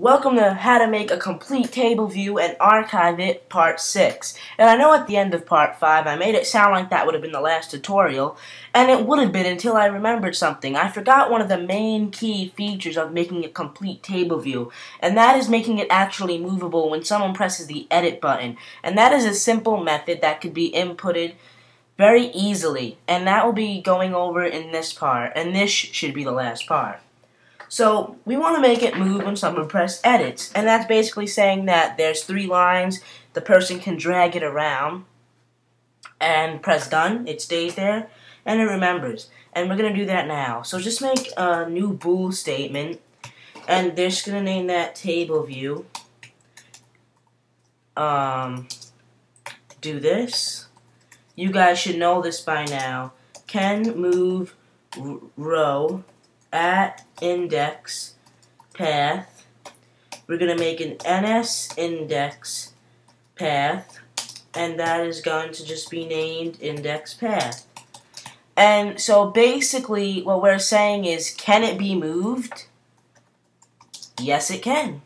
welcome to How to Make a Complete Table View and Archive It Part 6. And I know at the end of Part 5 I made it sound like that would have been the last tutorial, and it would have been until I remembered something. I forgot one of the main key features of making a complete table view, and that is making it actually movable when someone presses the Edit button. And that is a simple method that could be inputted very easily, and that will be going over in this part, and this should be the last part. So we want to make it move when someone press edit. And that's basically saying that there's three lines, the person can drag it around and press done, it stays there, and it remembers. And we're going to do that now. So just make a new bool statement, and they're just going to name that table view. Um, do this. You guys should know this by now. Can move row at index path. We're going to make an NS index path, and that is going to just be named index path. And so basically, what we're saying is, can it be moved? Yes, it can.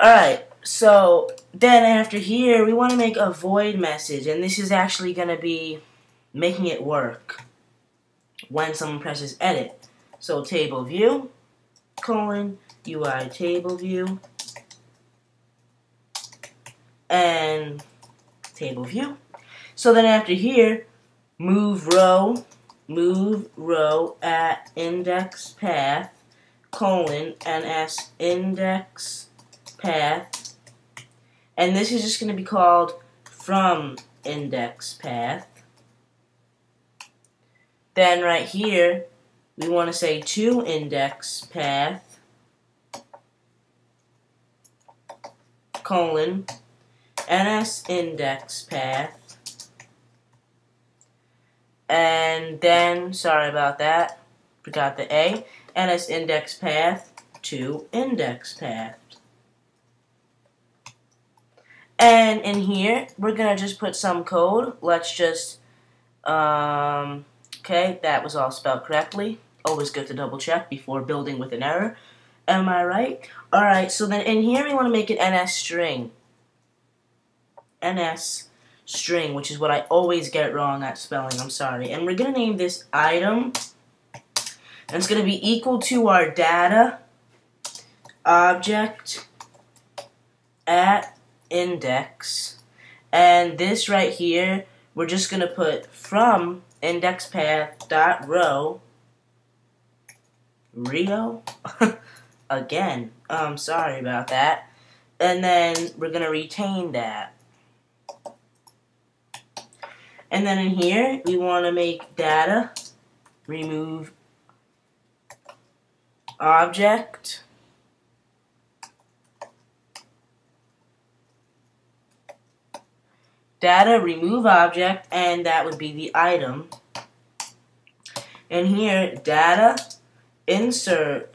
Alright, so then after here, we want to make a void message, and this is actually going to be making it work when someone presses edit. So table view, colon, UI table view, and table view. So then after here, move row, move row at index path, colon, and ns index path, and this is just going to be called from index path. Then right here, we want to say to index path, colon, ns index path, and then, sorry about that, forgot the A, ns index path to index path. And in here, we're going to just put some code. Let's just, um, Okay, that was all spelled correctly. Always good to double check before building with an error. Am I right? Alright, so then in here we want to make an NS string. NS string, which is what I always get wrong at spelling, I'm sorry. And we're going to name this item. And it's going to be equal to our data object at index. And this right here, we're just going to put from index path dot row Rio again. Um, sorry about that. And then we're gonna retain that. And then in here, we want to make data remove object data, remove object, and that would be the item. And here, data, insert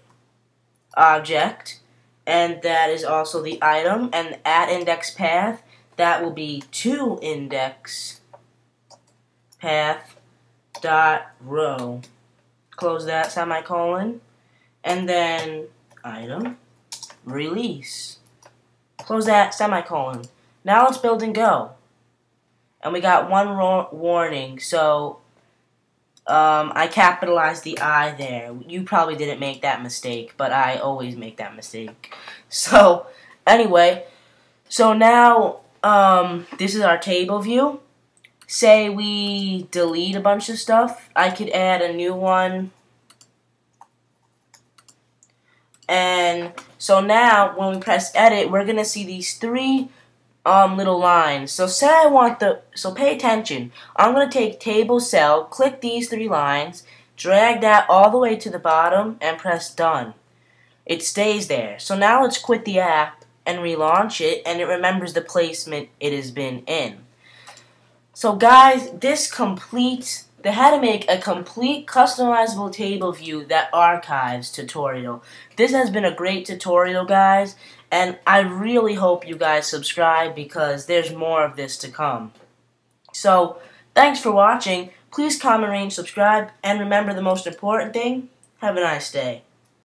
object, and that is also the item. And at index path, that will be to index path dot row. Close that semicolon. And then item, release. Close that semicolon. Now let's build and go and we got one warning. So um, I capitalized the I there. You probably didn't make that mistake, but I always make that mistake. So anyway, so now um, this is our table view. Say we delete a bunch of stuff. I could add a new one. And so now when we press edit, we're going to see these three um little lines. So say I want the so pay attention. I'm gonna take table cell, click these three lines, drag that all the way to the bottom, and press done. It stays there. So now let's quit the app and relaunch it, and it remembers the placement it has been in. So guys, this completes the how to make a complete customizable table view that archives tutorial. This has been a great tutorial, guys, and I really hope you guys subscribe because there's more of this to come. So, thanks for watching. Please comment, rate, subscribe, and remember the most important thing, have a nice day.